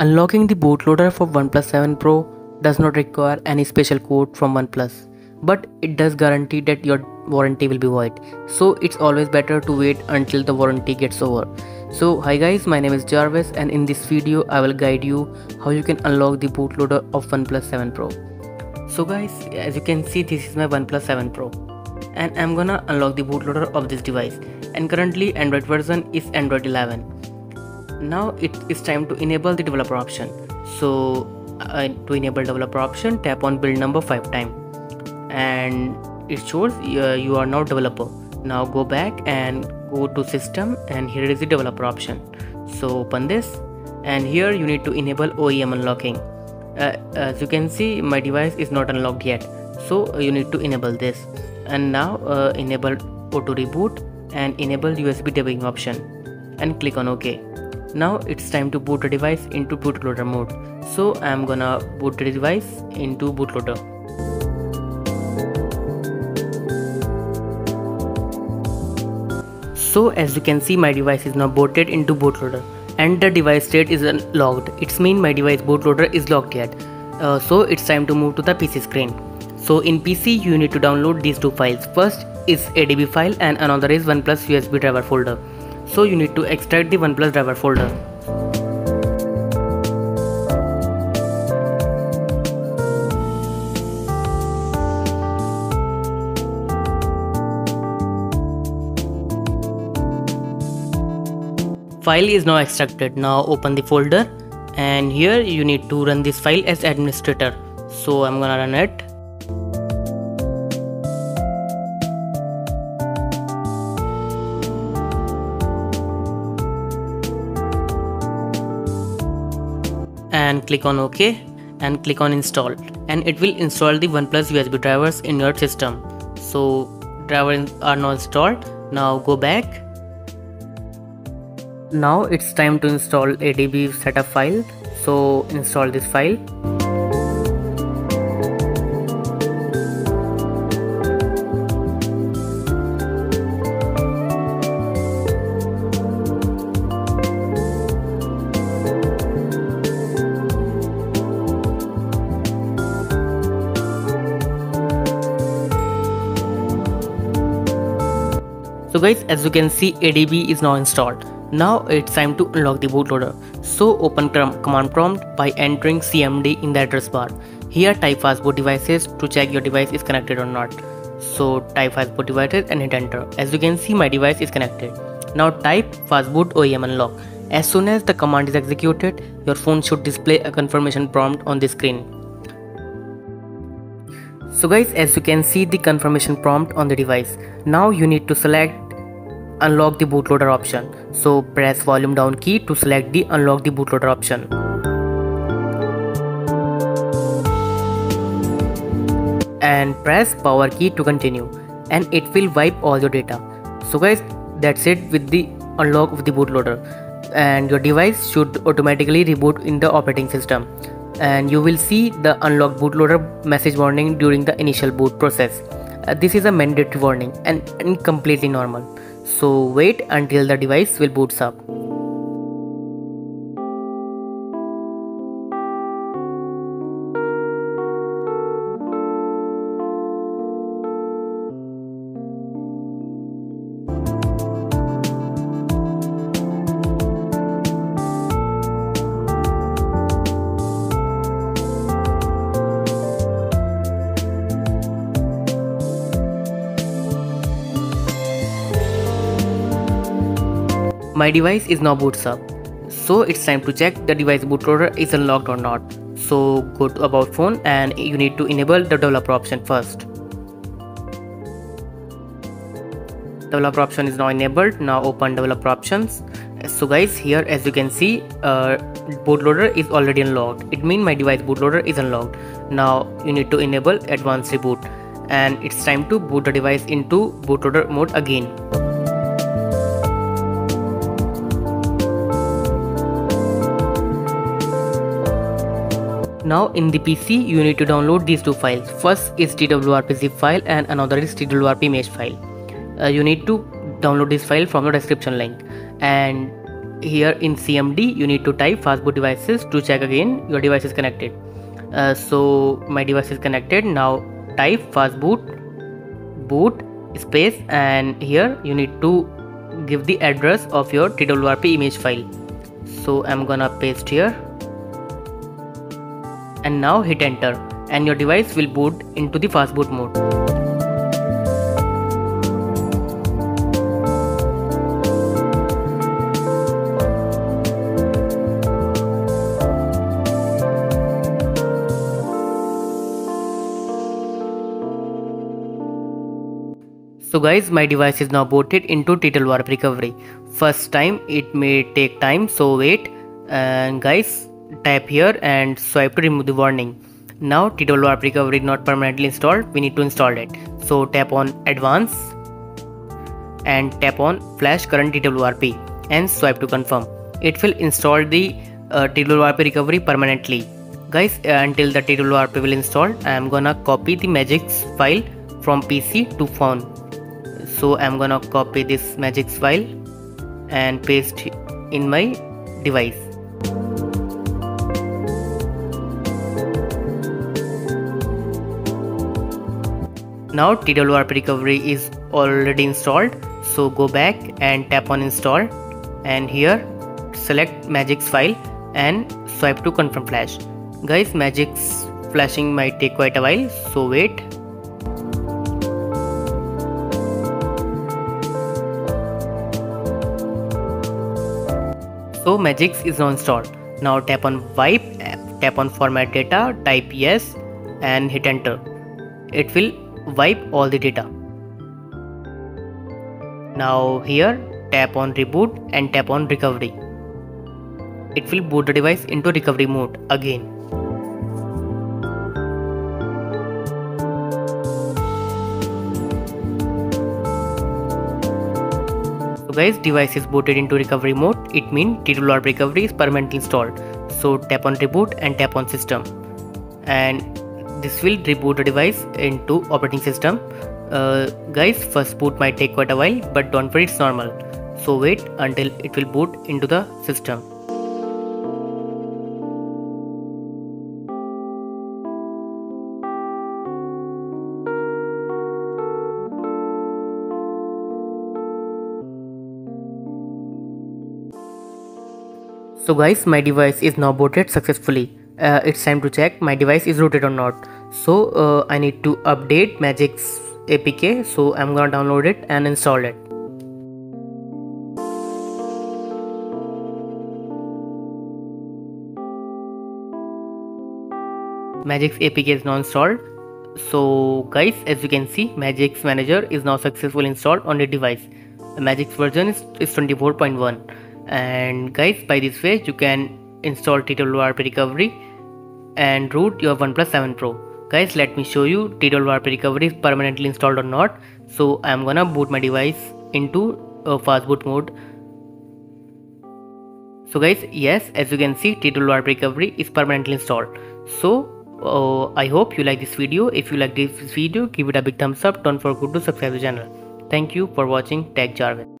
Unlocking the bootloader for OnePlus 7 Pro does not require any special code from OnePlus, but it does guarantee that your warranty will be void. So it's always better to wait until the warranty gets over. So hi guys, my name is Jarves and in this video I will guide you how you can unlock the bootloader of OnePlus 7 Pro. So guys, as you can see this is my OnePlus 7 Pro and I'm gonna unlock the bootloader of this device and currently Android version is Android 11 now it is time to enable the developer option. So uh, to enable developer option tap on build number 5 time. And it shows uh, you are now developer. Now go back and go to system and here is the developer option. So open this. And here you need to enable OEM unlocking. Uh, as you can see my device is not unlocked yet. So you need to enable this. And now uh, enable auto reboot and enable USB debugging option. And click on OK now it's time to boot the device into bootloader mode. So i'm gonna boot the device into bootloader. So as you can see my device is now booted into bootloader and the device state is unlocked it's mean my device bootloader is locked yet. Uh, so it's time to move to the pc screen. So in pc you need to download these two files. First is adb file and another is oneplus usb driver folder so you need to extract the OnePlus driver folder. File is now extracted. Now open the folder and here you need to run this file as administrator. So I'm gonna run it and click on OK and click on install and it will install the OnePlus USB drivers in your system. So drivers are now installed. Now go back. Now it's time to install ADB setup file. So install this file. Guys as you can see ADB is now installed. Now it's time to unlock the bootloader. So open command prompt by entering cmd in the address bar. Here type fastboot devices to check your device is connected or not. So type fastboot devices and hit enter. As you can see my device is connected. Now type fastboot OEM unlock. As soon as the command is executed, your phone should display a confirmation prompt on the screen. So guys as you can see the confirmation prompt on the device. Now you need to select unlock the bootloader option. So press volume down key to select the unlock the bootloader option. And press power key to continue and it will wipe all your data. So guys that's it with the unlock of the bootloader and your device should automatically reboot in the operating system and you will see the unlock bootloader message warning during the initial boot process. Uh, this is a mandatory warning and, and completely normal so wait until the device will boots up. My device is now boots up. So it's time to check the device bootloader is unlocked or not. So go to about phone and you need to enable the developer option first. Developer option is now enabled. Now open developer options. So guys here as you can see uh, bootloader is already unlocked. It means my device bootloader is unlocked. Now you need to enable advanced reboot and it's time to boot the device into bootloader mode again. Now in the PC you need to download these two files. First is twrp zip file and another is twrp mesh file. Uh, you need to download this file from the description link. And here in cmd you need to type fastboot devices to check again your device is connected. Uh, so my device is connected. Now type fastboot boot space and here you need to give the address of your twrp image file. So i'm gonna paste here and now hit enter and your device will boot into the fastboot mode So guys my device is now booted into TTL recovery. First time it may take time so wait and guys tap here and swipe to remove the warning. Now TTL recovery is not permanently installed we need to install it. So tap on advance and tap on flash current TWRP and swipe to confirm. It will install the uh, TWRP recovery permanently. Guys uh, until the TWRP will install I am gonna copy the Magisk file from PC to phone so I'm gonna copy this Magisk file and paste in my device now TWRP recovery is already installed. So go back and tap on install. And here select Magisk file and swipe to confirm flash. Guys Magisk flashing might take quite a while. So wait. So Magisk is now installed. Now tap on wipe, tap on format data, type yes and hit enter. It will wipe all the data. Now here tap on reboot and tap on recovery. It will boot the device into recovery mode again. So guys device is booted into recovery mode it means TWR recovery is permanently installed. So tap on reboot and tap on system and this will reboot the device into operating system. Uh, guys first boot might take quite a while but don't worry it's normal. So wait until it will boot into the system. So guys my device is now booted successfully. Uh, it's time to check my device is rooted or not. So uh, I need to update Magisk APK so I'm gonna download it and install it. Magisk APK is now installed. So guys as you can see Magisk manager is now successfully installed on the device. The Magisk version is, is 24.1 and guys by this way you can install TWRP recovery and root your OnePlus 7 Pro guys let me show you TWRP recovery is permanently installed or not. So I'm gonna boot my device into a fast boot mode. So guys yes as you can see TWRP recovery is permanently installed. So uh, I hope you like this video. If you like this video give it a big thumbs up. Don't forget to subscribe the channel. Thank you for watching tech jarves